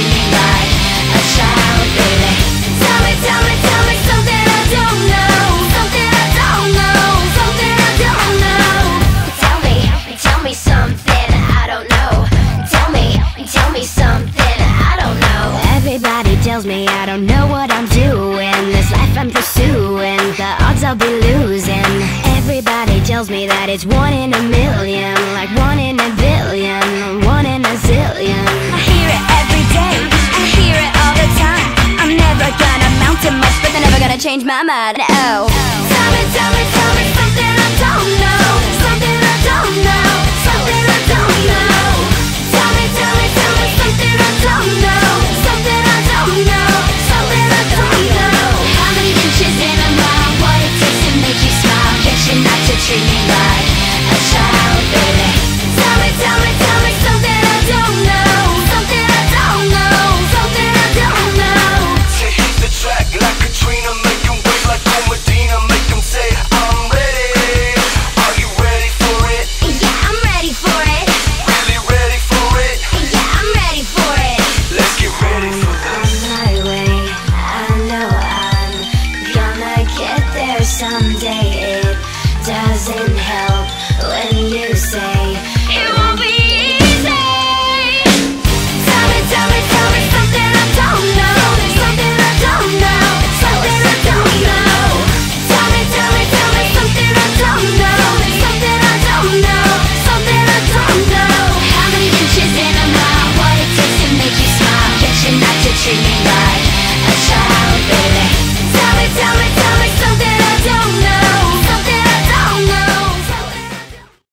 like a child, baby Tell me, tell me, tell me something I don't know Something I don't know, something I don't know Tell me, tell me something I don't know Tell me, tell me something I don't know Everybody tells me I don't know what I'm doing. This life I'm pursuing, the odds I'll be losing. Everybody tells me that it's one in a million Like one in change my mind. Oh. Tell me, tell me, tell me. someday it doesn't help when you